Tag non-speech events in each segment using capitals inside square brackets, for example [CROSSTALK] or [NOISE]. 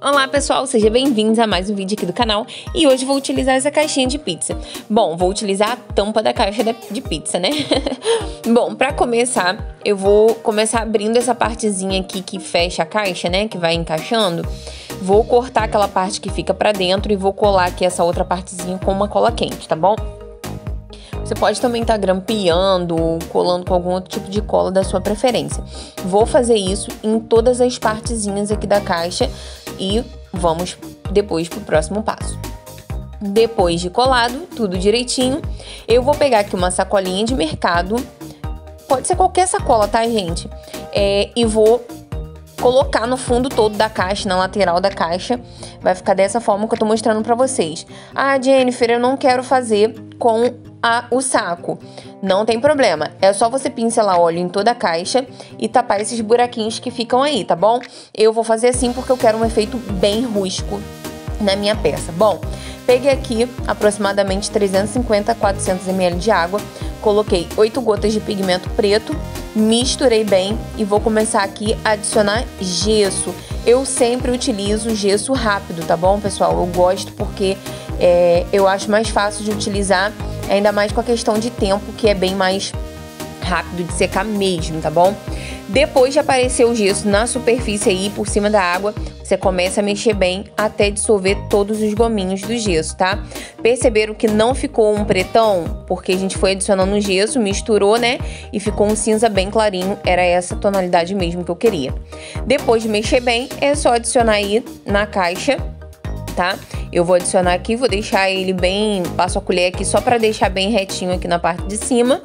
Olá pessoal, sejam bem-vindos a mais um vídeo aqui do canal e hoje vou utilizar essa caixinha de pizza. Bom, vou utilizar a tampa da caixa de pizza, né? [LAUGHS] Bom, para começar, eu vou começar abrindo essa partezinha aqui que fecha a caixa, né? Que vai encaixando. Vou cortar aquela parte que fica para dentro e vou colar aqui essa outra partezinha com uma cola quente, tá bom? Você pode também estar tá grampeando colando com algum outro tipo de cola da sua preferência. Vou fazer isso em todas as partezinhas aqui da caixa e vamos depois para o próximo passo. Depois de colado, tudo direitinho, eu vou pegar aqui uma sacolinha de mercado, pode ser qualquer sacola, tá, gente? É, e vou colocar no fundo todo da caixa, na lateral da caixa. Vai ficar dessa forma que eu tô mostrando para vocês. Ah, Jennifer, eu não quero fazer com a, o saco. Não tem problema, é só você pincelar óleo em toda a caixa e tapar esses buraquinhos que ficam aí, tá bom? Eu vou fazer assim porque eu quero um efeito bem rústico na minha peça. Bom, peguei aqui aproximadamente 350 a 400 ml de água, coloquei 8 gotas de pigmento preto, misturei bem e vou começar aqui a adicionar gesso. Eu sempre utilizo gesso rápido, tá bom, pessoal? Eu gosto porque é, eu acho mais fácil de utilizar ainda mais com a questão de tempo, que é bem mais rápido de secar mesmo, tá bom? Depois de aparecer o gesso na superfície aí por cima da água, você começa a mexer bem até dissolver todos os gominhos do gesso, tá? Perceberam que não ficou um pretão? Porque a gente foi adicionando gesso, misturou, né? E ficou um cinza bem clarinho, era essa tonalidade mesmo que eu queria. Depois de mexer bem, é só adicionar aí na caixa, tá? Eu vou adicionar aqui, vou deixar ele bem... Passo a colher aqui só para deixar bem retinho aqui na parte de cima.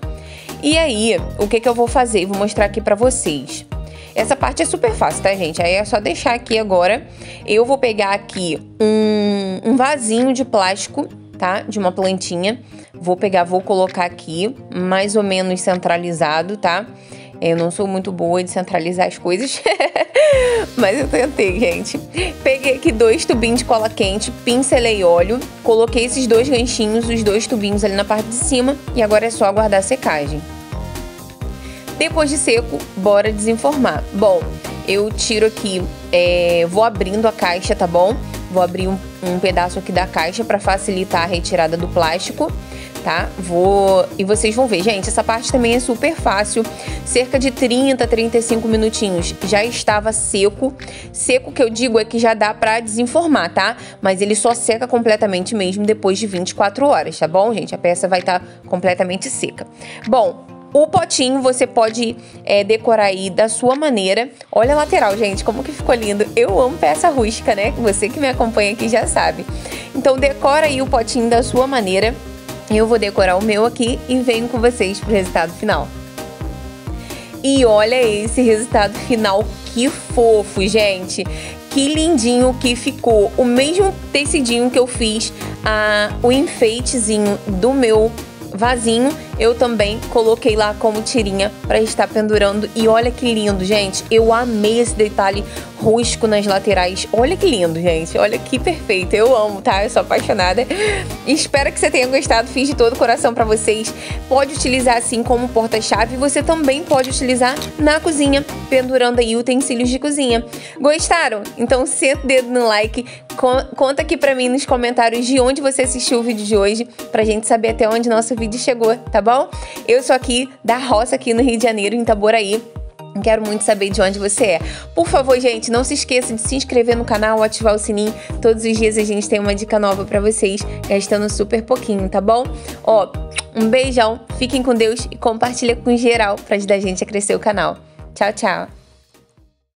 E aí, o que que eu vou fazer? Vou mostrar aqui para vocês. Essa parte é super fácil, tá, gente? Aí é só deixar aqui agora. Eu vou pegar aqui um, um vasinho de plástico, tá? De uma plantinha. Vou pegar, vou colocar aqui, mais ou menos centralizado, tá? Eu não sou muito boa de centralizar as coisas. [LAUGHS] Mas eu tentei, gente. Peguei aqui dois tubinhos de cola quente, pincelei óleo, coloquei esses dois ganchinhos, os dois tubinhos ali na parte de cima e agora é só aguardar a secagem. Depois de seco, bora desenformar. Bom, eu tiro aqui, é, vou abrindo a caixa, tá bom? Vou abrir um, um pedaço aqui da caixa para facilitar a retirada do plástico tá? Vou e vocês vão ver, gente, essa parte também é super fácil. Cerca de 30, 35 minutinhos já estava seco. Seco que eu digo é que já dá para desenformar, tá? Mas ele só seca completamente mesmo depois de 24 horas, tá bom, gente? A peça vai estar tá completamente seca. Bom, o potinho você pode é, decorar aí da sua maneira. Olha a lateral, gente, como que ficou lindo. Eu amo peça rústica, né? Você que me acompanha aqui já sabe. Então decora aí o potinho da sua maneira. Eu vou decorar o meu aqui e venho com vocês pro resultado final. E olha esse resultado final, que fofo, gente! Que lindinho que ficou. O mesmo tecidinho que eu fiz a, o enfeitezinho do meu vasinho, eu também coloquei lá como tirinha para estar pendurando. E olha que lindo, gente. Eu amei esse detalhe rústico nas laterais. Olha que lindo, gente. Olha que perfeito. Eu amo, tá? Eu sou apaixonada. Espero que você tenha gostado. Fiz de todo o coração para vocês. Pode utilizar assim como porta-chave. Você também pode utilizar na cozinha, pendurando aí utensílios de cozinha. Gostaram? Então senta o dedo no like. Conta aqui para mim nos comentários de onde você assistiu o vídeo de hoje, pra gente saber até onde nosso vídeo chegou, tá bom? Eu sou aqui da roça aqui no Rio de Janeiro, em Itaboraí. Quero muito saber de onde você é. Por favor, gente, não se esqueça de se inscrever no canal, ativar o sininho. Todos os dias a gente tem uma dica nova para vocês, gastando super pouquinho, tá bom? Ó, um beijão, fiquem com Deus e compartilha com geral para ajudar a gente a crescer o canal. Tchau, tchau.